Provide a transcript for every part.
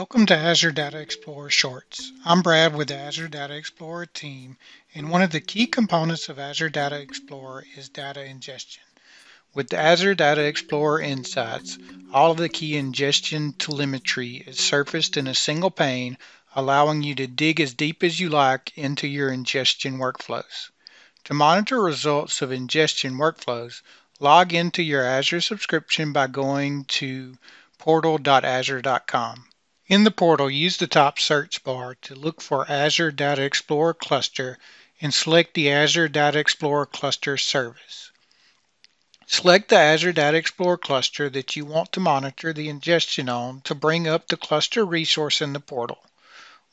Welcome to Azure Data Explorer Shorts. I'm Brad with the Azure Data Explorer team, and one of the key components of Azure Data Explorer is data ingestion. With the Azure Data Explorer Insights, all of the key ingestion telemetry is surfaced in a single pane, allowing you to dig as deep as you like into your ingestion workflows. To monitor results of ingestion workflows, log into your Azure subscription by going to portal.azure.com. In the portal, use the top search bar to look for Azure Data Explorer Cluster and select the Azure Data Explorer Cluster service. Select the Azure Data Explorer cluster that you want to monitor the ingestion on to bring up the cluster resource in the portal.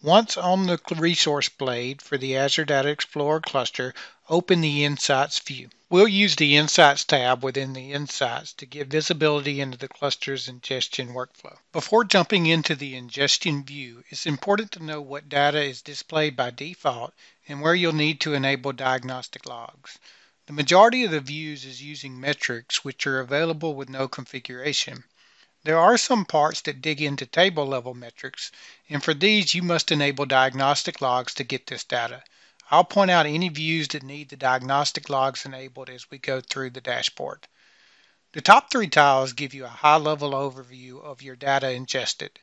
Once on the resource blade for the Azure Data Explorer cluster, open the Insights view. We'll use the Insights tab within the Insights to give visibility into the cluster's ingestion workflow. Before jumping into the ingestion view, it's important to know what data is displayed by default and where you'll need to enable diagnostic logs. The majority of the views is using metrics which are available with no configuration. There are some parts that dig into table level metrics, and for these you must enable diagnostic logs to get this data. I'll point out any views that need the diagnostic logs enabled as we go through the dashboard. The top three tiles give you a high-level overview of your data ingested.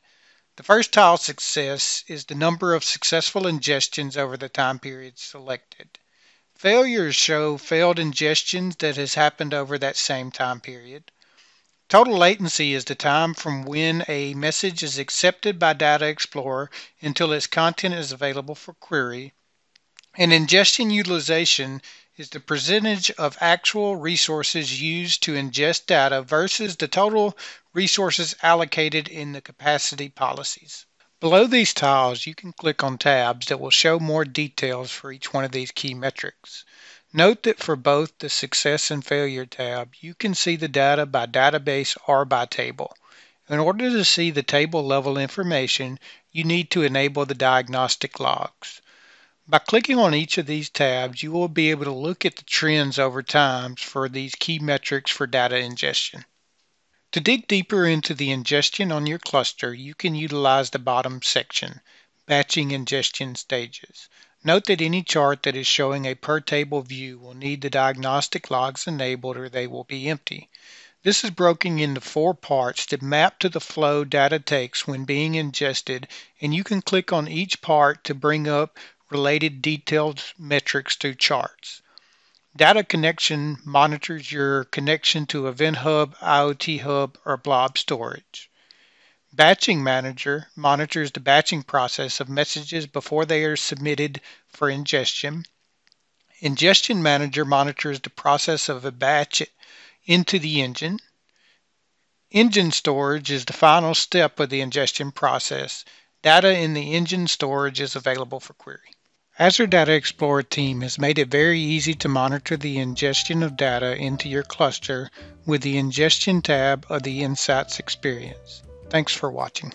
The first tile success is the number of successful ingestions over the time period selected. Failures show failed ingestions that has happened over that same time period. Total latency is the time from when a message is accepted by Data Explorer until its content is available for query. And ingestion utilization is the percentage of actual resources used to ingest data versus the total resources allocated in the capacity policies. Below these tiles, you can click on tabs that will show more details for each one of these key metrics. Note that for both the Success and Failure tab, you can see the data by database or by table. In order to see the table level information, you need to enable the diagnostic logs. By clicking on each of these tabs, you will be able to look at the trends over time for these key metrics for data ingestion. To dig deeper into the ingestion on your cluster, you can utilize the bottom section, Batching Ingestion Stages. Note that any chart that is showing a per table view will need the diagnostic logs enabled or they will be empty. This is broken into four parts that map to the flow data takes when being ingested and you can click on each part to bring up related detailed metrics to charts. Data connection monitors your connection to Event Hub, IoT Hub, or Blob storage. Batching Manager monitors the batching process of messages before they are submitted for ingestion. Ingestion Manager monitors the process of a batch into the engine. Engine storage is the final step of the ingestion process. Data in the engine storage is available for query. Azure Data Explorer team has made it very easy to monitor the ingestion of data into your cluster with the Ingestion tab of the Insights experience. Thanks for watching.